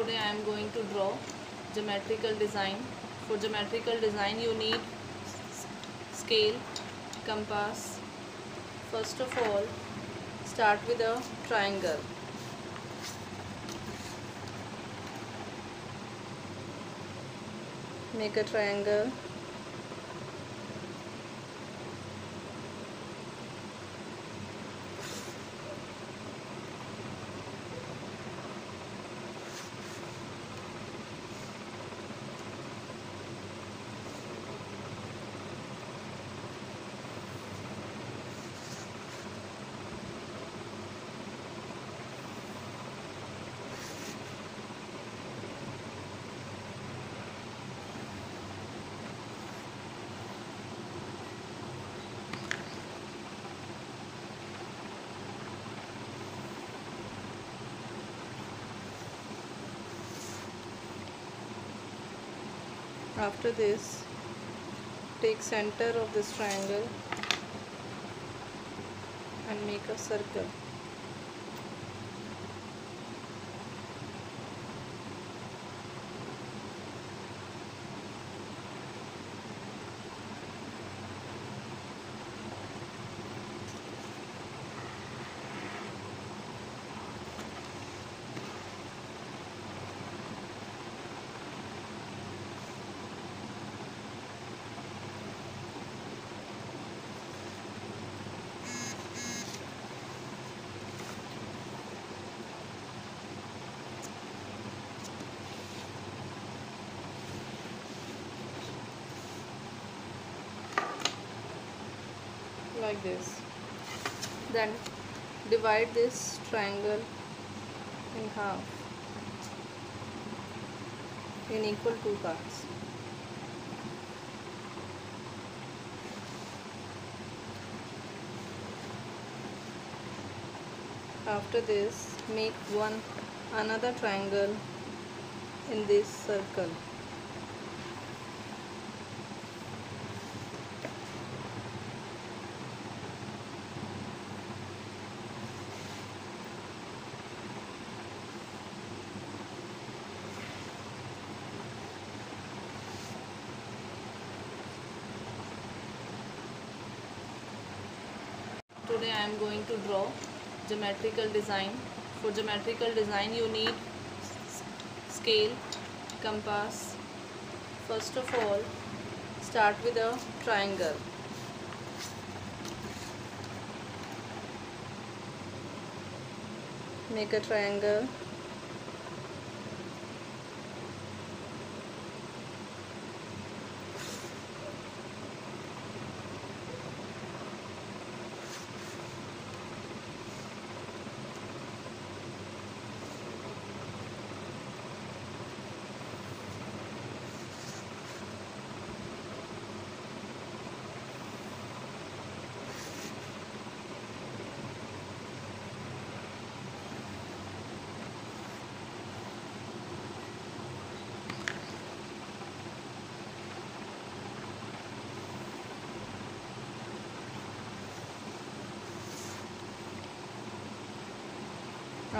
today I am going to draw geometrical design. For geometrical design you need scale compass. First of all start with a triangle. Make a triangle after this take center of this triangle and make a circle like this. Then divide this triangle in half in equal two parts. After this make one another triangle in this circle today I am going to draw geometrical design. For geometrical design you need scale compass. First of all start with a triangle. Make a triangle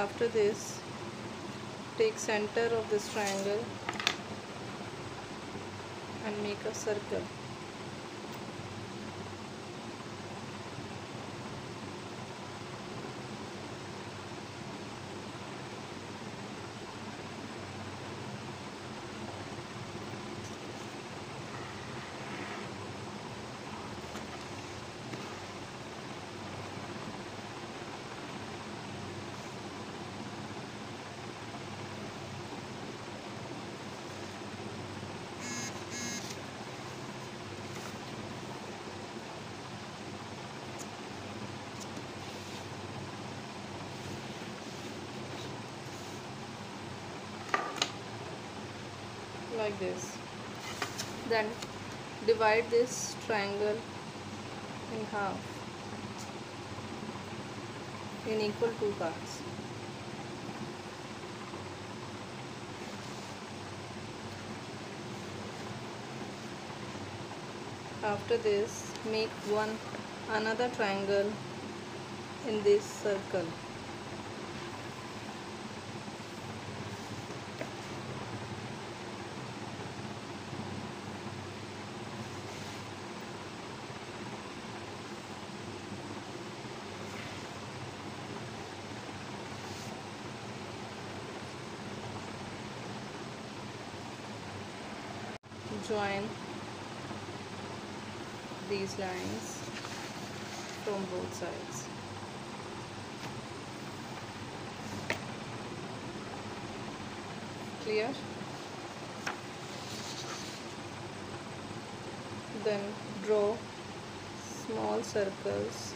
after this take center of this triangle and make a circle like this. Then divide this triangle in half in equal two parts. After this make one another triangle in this circle join these lines from both sides. Clear? Then draw small circles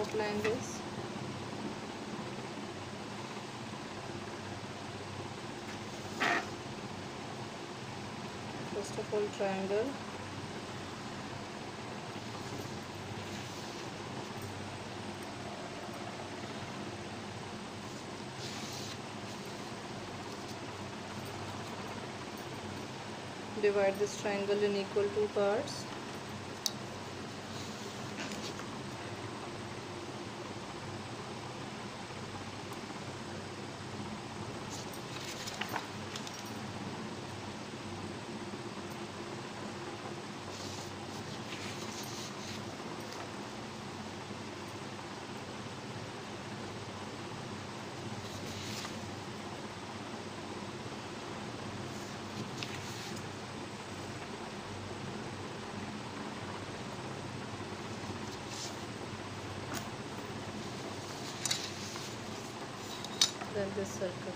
outline this. First of all triangle. Divide this triangle in equal two parts then this circle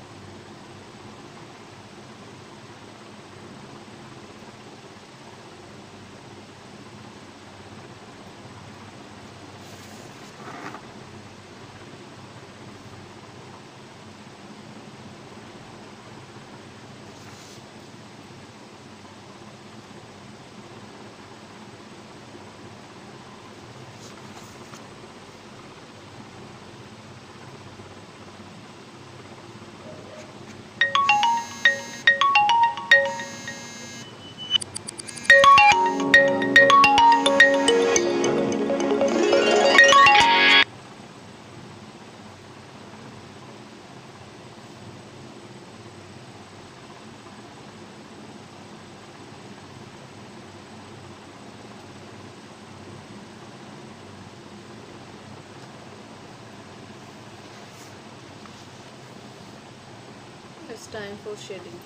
shading.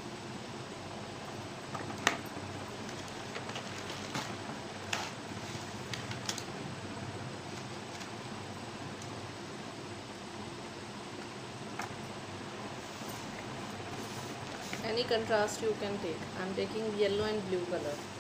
Any contrast you can take. I'm taking yellow and blue color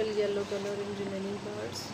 fill yellow color in remaining parts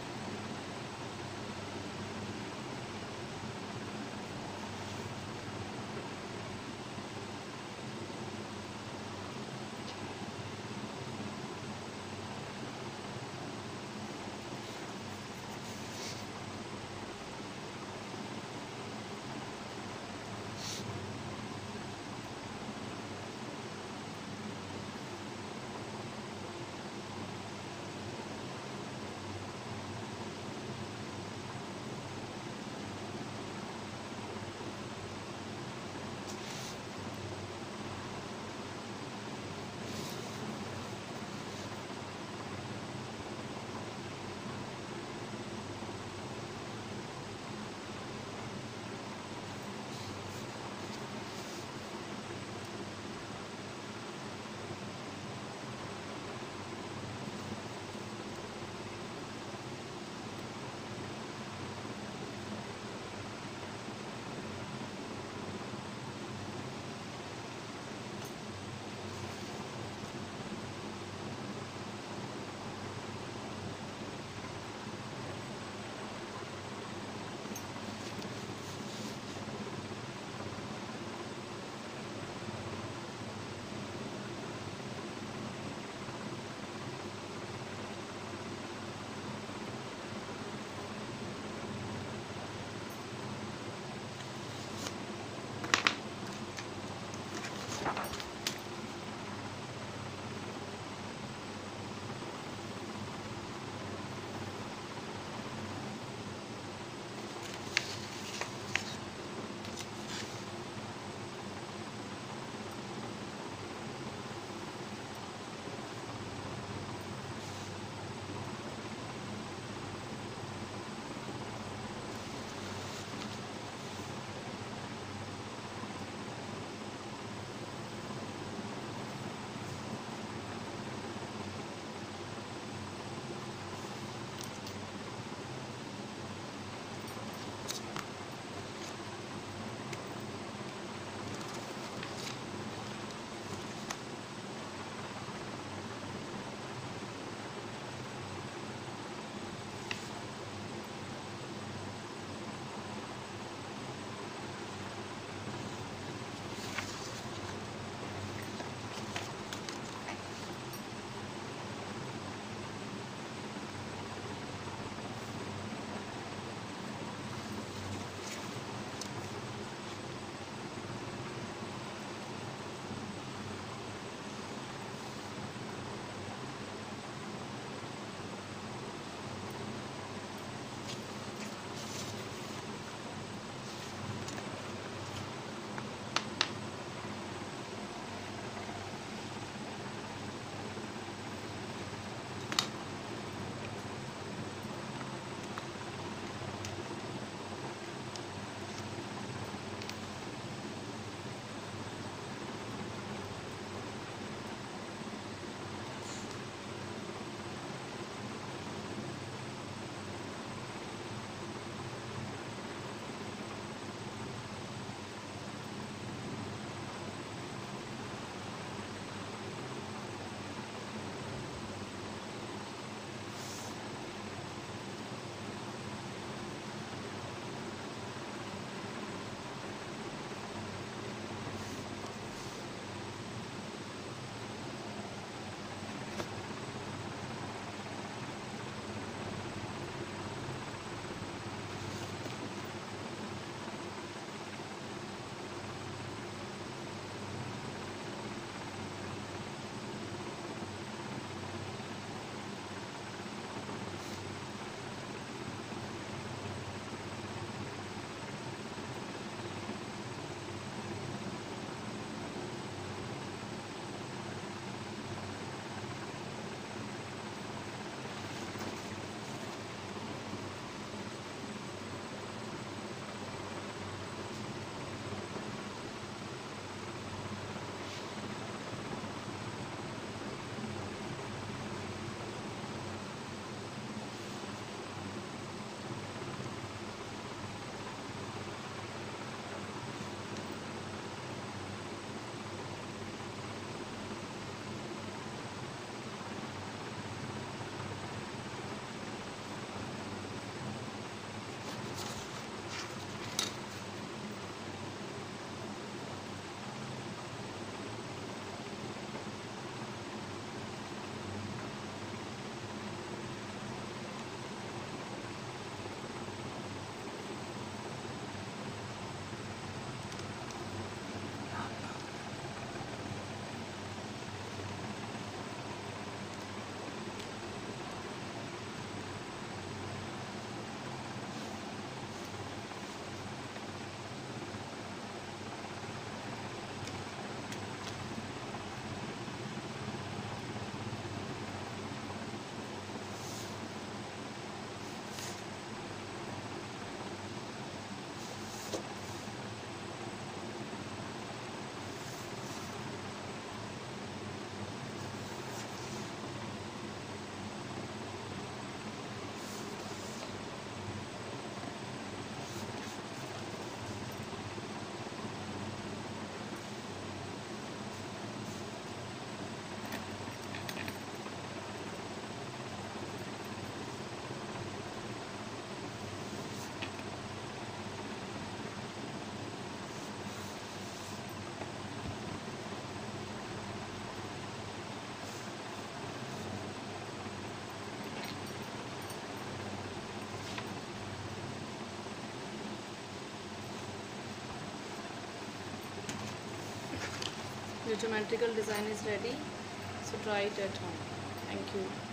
geometrical design is ready so try it at home. Thank you